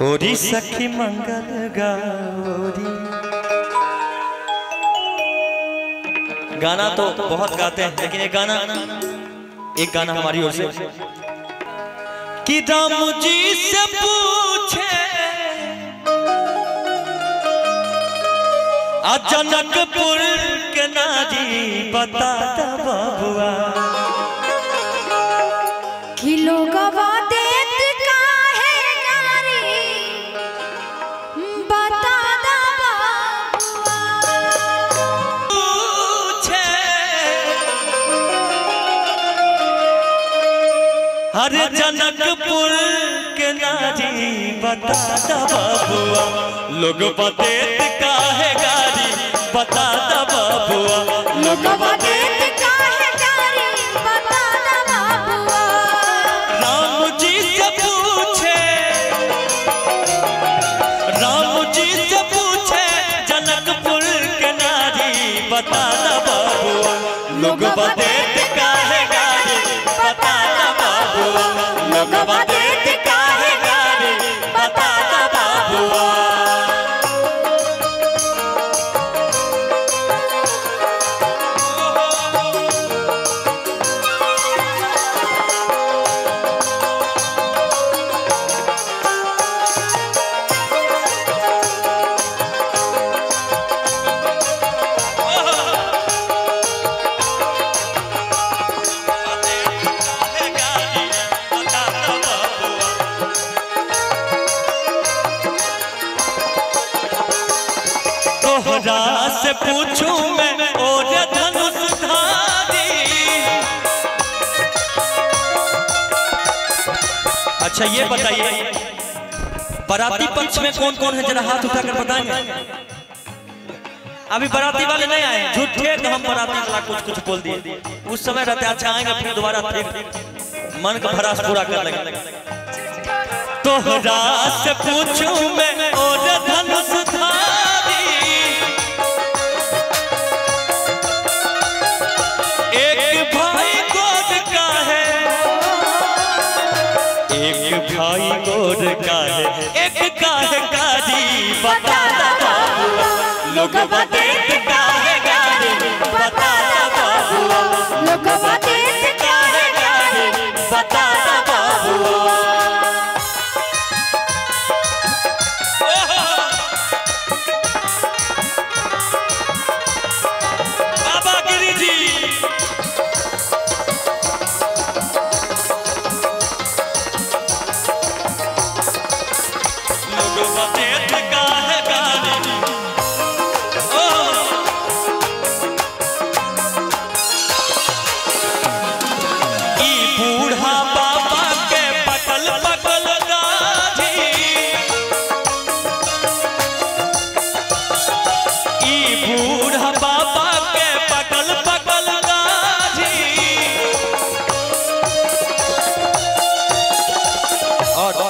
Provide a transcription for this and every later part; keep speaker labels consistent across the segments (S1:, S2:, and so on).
S1: होरी सखी मंगल गौरी गाना तो बहुत गाते हैं लेकिन एक गाना एक गाना हमारी ओर से। कि राम जी से पूछे जनकपुर के नारी बता बबुआ।
S2: गवा
S1: हर जनकपुर के नारी, बता दा बाबुआ। लोग बतेत काहे गारी बता दा बाबुआ। लोग
S2: गवा
S1: लोग तोहरा से पूछूँ मैं और धनुषधारी अच्छा ये बताइए बाराती पक्ष में कौन कौन है? जरा हाथ उठाकर बताएँगे। अभी बराती वाले नहीं आए झूठे तो हम बराती वाला कुछ कुछ बोल दिए। उस समय रहते अच्छा आएँगे फिर दोबारा फिर मन का भरास पूरा कर लेंगे तोहरा से पूछूँ मैं भाई गोर का है एक का है बता दा। लोग बतेत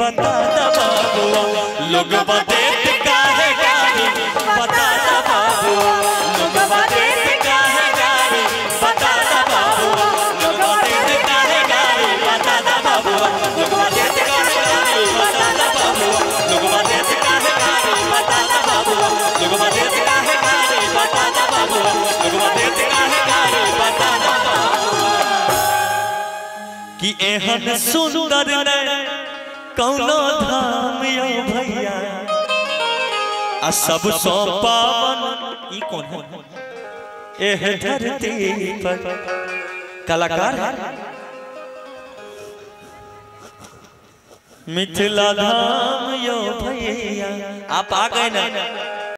S1: बता दबा
S2: लोग
S1: बता कि एहन सुंदर ने कौनो धाम यो भैया। आ सब सौ पावन ई कौन है? एह धरती पर। कलाकार मिथिला धाम यो भैया। आप आ गए ना?